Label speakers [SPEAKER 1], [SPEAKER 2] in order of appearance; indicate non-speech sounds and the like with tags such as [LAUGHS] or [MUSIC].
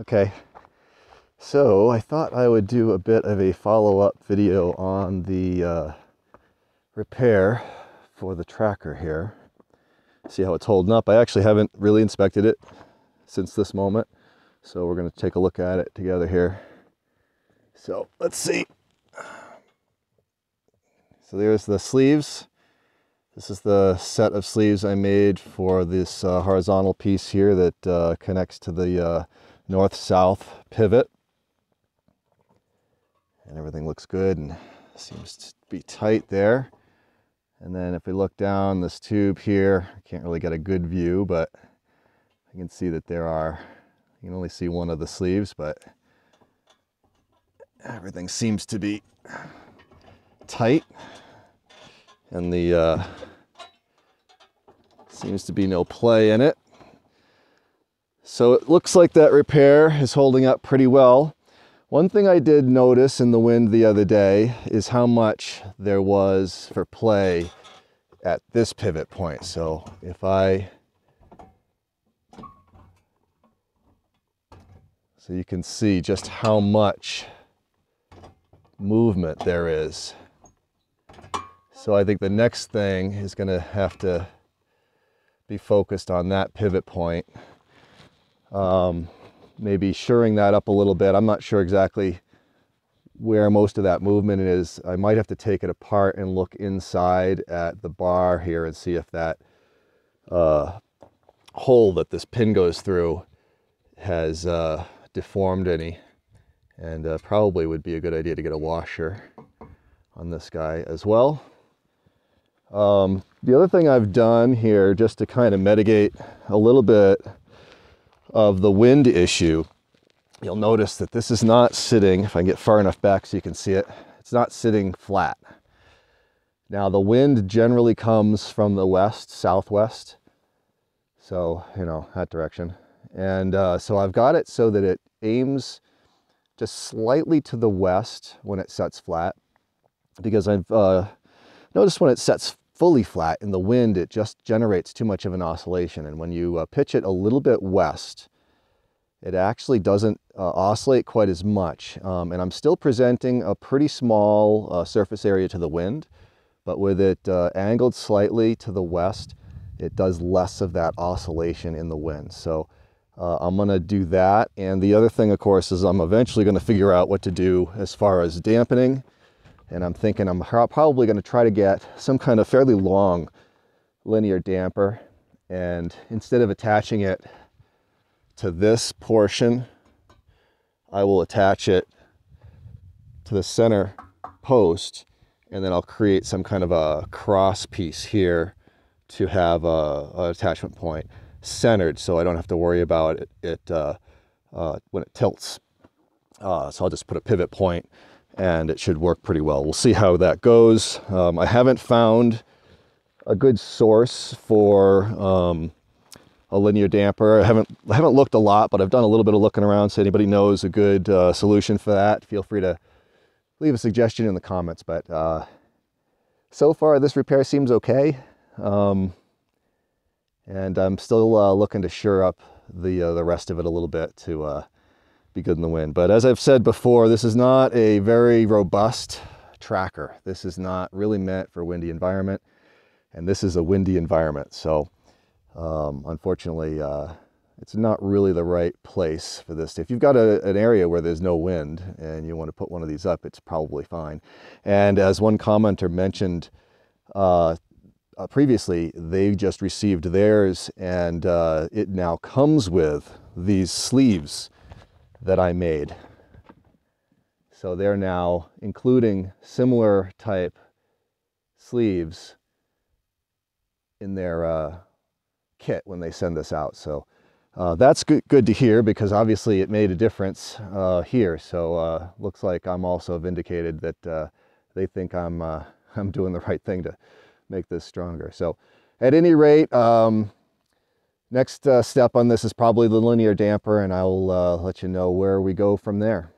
[SPEAKER 1] Okay, so I thought I would do a bit of a follow-up video on the uh, repair for the tracker here. See how it's holding up. I actually haven't really inspected it since this moment. So we're gonna take a look at it together here. So let's see. So there's the sleeves. This is the set of sleeves I made for this uh, horizontal piece here that uh, connects to the uh, north-south pivot. And everything looks good and seems to be tight there. And then if we look down this tube here, I can't really get a good view, but I can see that there are, you can only see one of the sleeves, but everything seems to be tight. And the, uh, seems to be no play in it. So it looks like that repair is holding up pretty well. One thing I did notice in the wind the other day is how much there was for play at this pivot point. So if I, so you can see just how much movement there is. So I think the next thing is gonna have to be focused on that pivot point. Um, maybe shoring that up a little bit. I'm not sure exactly where most of that movement is. I might have to take it apart and look inside at the bar here and see if that uh, hole that this pin goes through has uh, deformed any. And uh, probably would be a good idea to get a washer on this guy as well. Um, the other thing I've done here just to kind of mitigate a little bit of the wind issue, you'll notice that this is not sitting, if I get far enough back so you can see it, it's not sitting flat. Now the wind generally comes from the west, southwest. So, you know, that direction. And uh, so I've got it so that it aims just slightly to the west when it sets flat because I've uh, noticed when it sets fully flat in the wind, it just generates too much of an oscillation. And when you uh, pitch it a little bit west, it actually doesn't uh, oscillate quite as much. Um, and I'm still presenting a pretty small uh, surface area to the wind, but with it uh, angled slightly to the west, it does less of that oscillation in the wind. So uh, I'm gonna do that. And the other thing, of course, is I'm eventually gonna figure out what to do as far as dampening and I'm thinking I'm probably going to try to get some kind of fairly long linear damper. And instead of attaching it to this portion, I will attach it to the center post and then I'll create some kind of a cross piece here to have a, a attachment point centered so I don't have to worry about it, it uh, uh, when it tilts. Uh, so I'll just put a pivot point and it should work pretty well. We'll see how that goes. Um, I haven't found a good source for um, a linear damper. I haven't, I haven't looked a lot, but I've done a little bit of looking around. So anybody knows a good uh, solution for that, feel free to leave a suggestion in the comments. But uh, so far this repair seems okay. Um, and I'm still uh, looking to shore up the, uh, the rest of it a little bit to uh, be good in the wind. But as I've said before, this is not a very robust tracker. This is not really meant for windy environment. And this is a windy environment. So um, unfortunately, uh, it's not really the right place for this. If you've got a, an area where there's no wind and you want to put one of these up, it's probably fine. And as one commenter mentioned uh, uh, previously, they just received theirs and uh, it now comes with these sleeves that I made. So they're now including similar type sleeves in their uh, kit when they send this out. So uh, that's good, good to hear because obviously it made a difference uh, here. So uh, looks like I'm also vindicated that uh, they think I'm, uh, [LAUGHS] I'm doing the right thing to make this stronger. So at any rate, um, Next uh, step on this is probably the linear damper and I'll uh, let you know where we go from there.